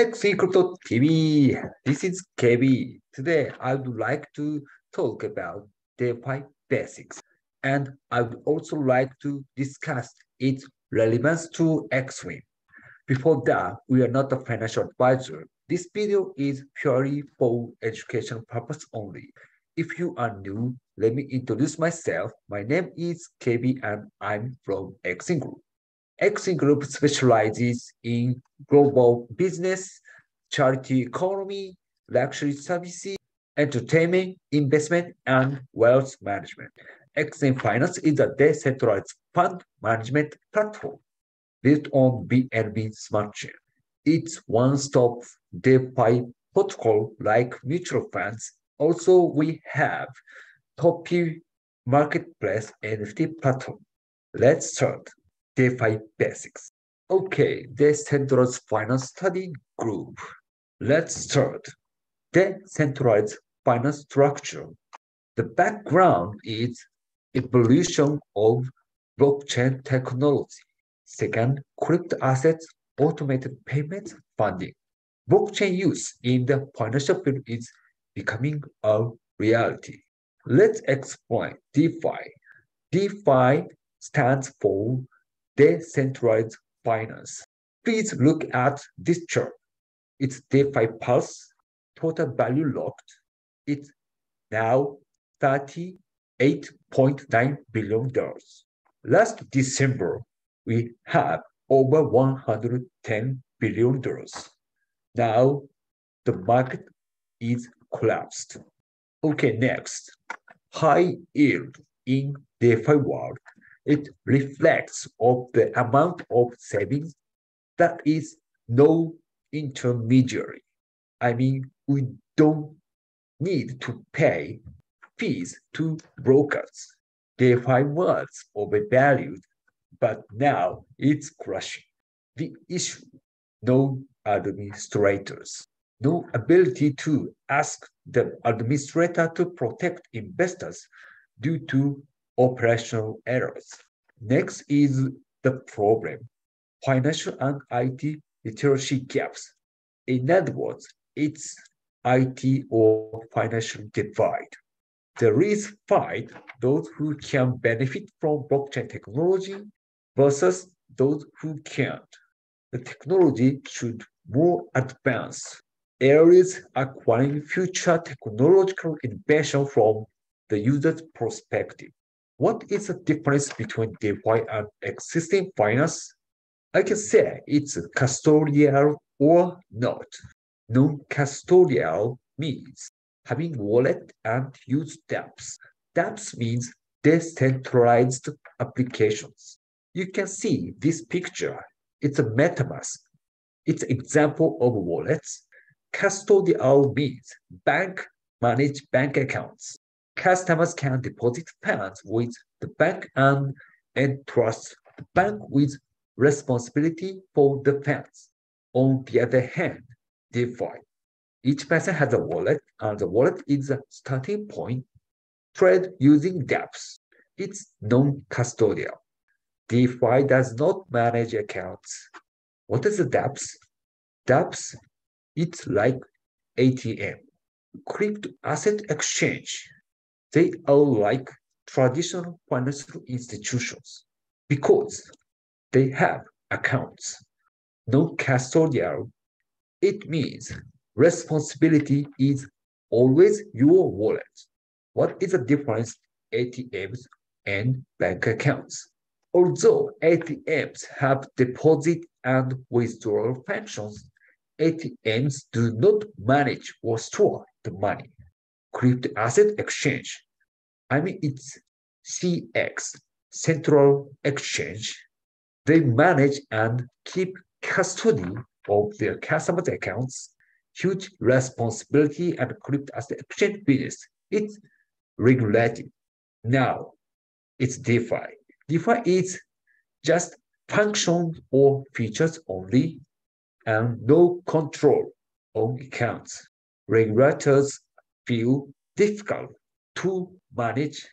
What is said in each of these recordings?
TV. This is KB. Today, I would like to talk about DeFi basics, and I would also like to discuss its relevance to Xwin. Before that, we are not a financial advisor. This video is purely for education purpose only. If you are new, let me introduce myself. My name is KB and I'm from Xwin Group. Xwin Group specializes in global business, charity economy, luxury services, entertainment, investment, and wealth management. Xwin Finance is a decentralized fund management platform built on BNB Smart Chain. It's one-stop DeFi protocol like mutual funds. Also, we have Toppy Marketplace NFT platform. Let's start. DeFi basics. Okay, decentralized finance study group. Let's start. Decentralized finance structure. The background is evolution of blockchain technology. Second, crypto assets, automated payments, funding. Blockchain use in the financial field is becoming a reality. Let's explain DeFi. DeFi stands for decentralized finance. Please look at this chart. It's DeFi Pulse, total value locked. It's now $38.9 billion. Last December, we have over $110 billion. Now, the market is collapsed. Okay, next. High yield in DeFi world it reflects of the amount of savings that is no intermediary. I mean, we don't need to pay fees to brokers. DeFi was overvalued, but now it's crashing. The issue, no administrators, no ability to ask the administrator to protect investors due to operational errors. Next is the problem, financial and IT literacy gaps. In other words, it's IT or financial divide. There is fight those who can benefit from blockchain technology versus those who can't. The technology should more advance. Areas acquiring future technological innovation from the user's perspective. What is the difference between DeFi and existing finance? I can say it's custodial or not. Non-custodial means having wallet and use dApps. dApps means decentralized applications. You can see this picture. It's a MetaMask. It's example of wallets. Custodial means bank manage bank accounts customers can deposit funds with the bank and entrust the bank with responsibility for the funds. On the other hand, DeFi. Each person has a wallet, and the wallet is the starting point. Trade using dApps. It's non-custodial. DeFi does not manage accounts. What is the dApps? dApps, it's like ATM, crypto asset exchange. They are like traditional financial institutions because they have accounts. No custodial. It means responsibility is always your wallet. What is the difference ATMs and bank accounts? Although ATMs have deposit and withdrawal functions, ATMs do not manage or store the money crypto asset exchange. I mean, it's CX, Central Exchange. They manage and keep custody of their customers' accounts. Huge responsibility and crypto asset exchange business. It's regulated. Now, it's DeFi. DeFi is just functions or features only and no control on accounts. Regulators feel difficult to manage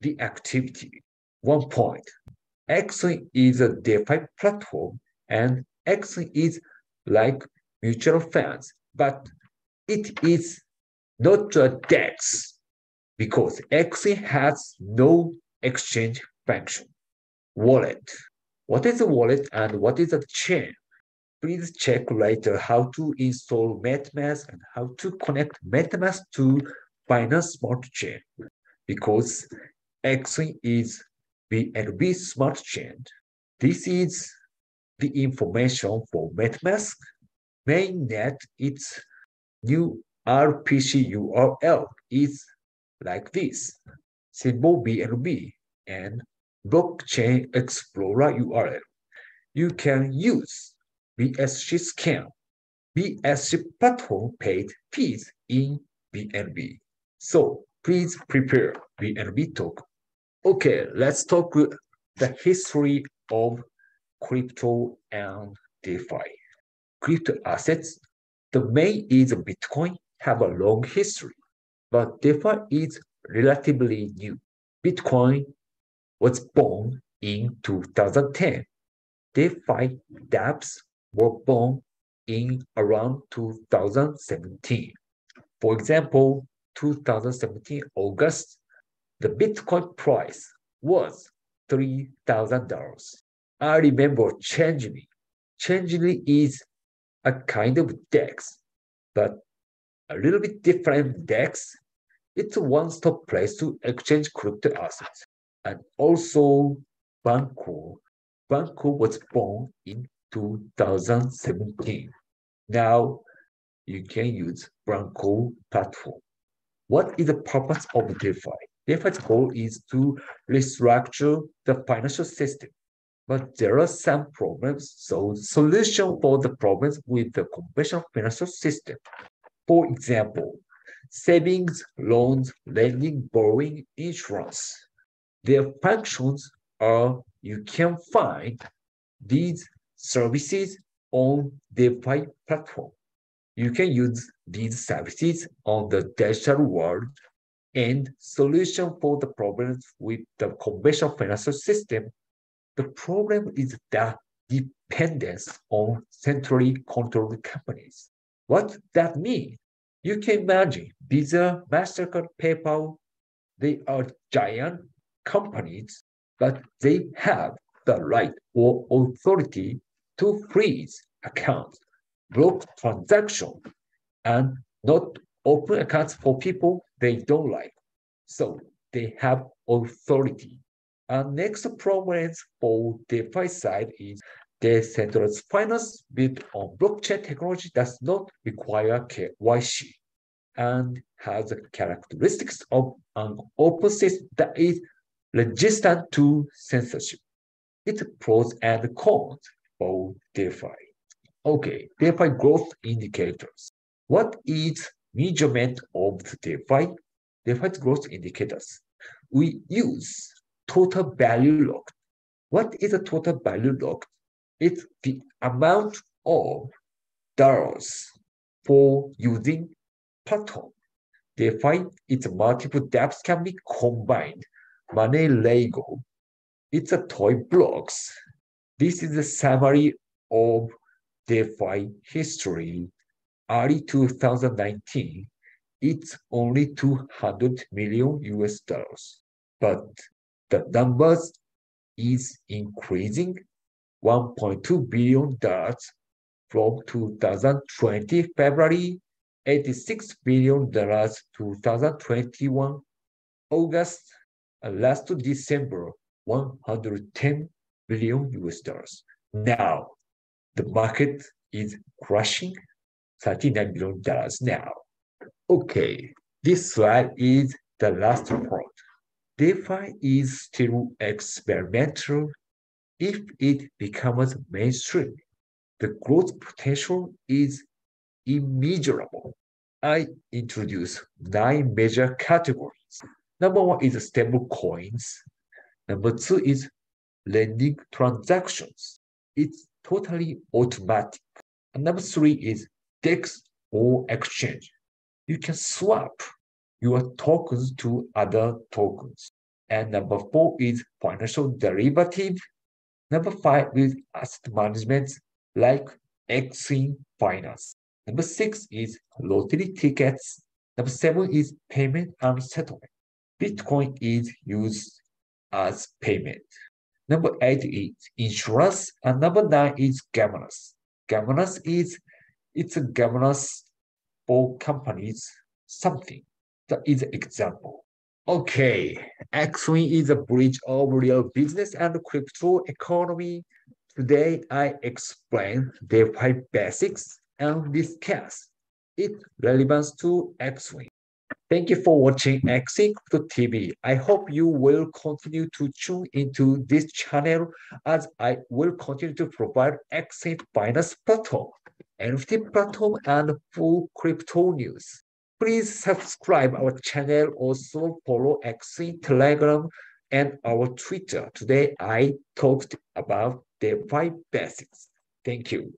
the activity. One point, Xwin is a DeFi platform and Xwin is like mutual funds, but it is not a DEX because XE has no exchange function. Wallet. What is a wallet and what is a chain? Please check later how to install MetaMask and how to connect MetaMask to Binance Smart Chain because XE is BNB Smart Chain. This is the information for MetaMask. Mainnet, its new RPC URL is like this, symbol BNB and Blockchain Explorer URL. You can use BscScan. BSC platform paid fees in BNB. So please prepare BNB token. Okay, let's talk the history of crypto and DeFi. Crypto assets, the main is Bitcoin, have a long history, but DeFi is relatively new. Bitcoin was born in 2010. DeFi dApps were born in around 2017. For example, 2017 August, the Bitcoin price was $3,000. I remember Changelly. Changelly is a kind of DEX, but a little bit different DEX. It's a one-stop place to exchange crypto assets. And also Bancor. Bancor was born in 2017. Now you can use Bancor platform. What is the purpose of DeFi? DeFi's goal is to restructure the financial system. But there are some problems, so solution for the problems with the conventional financial system. For example, savings, loans, lending, borrowing, insurance. Their functions are you can find these services on DeFi platform. You can use these services on the digital world and solution for the problems with the conventional financial system. The problem is the dependence on centrally controlled companies. What that mean? You can imagine Visa, MasterCard, PayPal, they are giant companies, but they have the right or authority to freeze accounts, block transactions, and not open accounts for people they don't like. So they have authority. And next problem for DeFi side is decentralized finance built on blockchain technology does not require KYC and has the characteristics of an open system that is resistant to censorship. Its pros and cons for DeFi. Okay, DeFi growth indicators. What is measurement of the DeFi? Growth indicators. We use total value locked. What is a total value locked? It's the amount of dollars for using platform. DeFi, its multiple dApps can be combined. Money Lego, it's a toy blocks. This is a summary of DeFi history. Early 2019, it's only 200 million US dollars. But the numbers is increasing 1.2 billion dollars from 2020 February, 86 billion dollars 2021 August, and last December 110 billion US dollars. Now, the market is crashing 39 billion dollars now. Okay, this slide is the last part. DeFi is still experimental. If it becomes mainstream, the growth potential is immeasurable. I introduce nine major categories. Number one is stable coins. Number two is lending transactions. It's totally automatic. And number three is DEX or exchange. You can swap your tokens to other tokens. And number four is financial derivative. Number five is asset management like Xwin Finance. Number six is lottery tickets. Number seven is payment and settlement. Bitcoin is used as payment. Number eight is insurance, and number nine is governance. Governance is it's a governance for companies something. That is an example. Okay, Xwin is a bridge of real business and crypto economy. Today, I explain the five basics and discuss its relevance to Xwin. Thank you for watching Xwin TV. I hope you will continue to tune into this channel as I will continue to provide Xwin finance platform, NFT platform, and full crypto news. Please subscribe our channel. Also follow Xwin Telegram and our Twitter. Today I talked about the five basics. Thank you.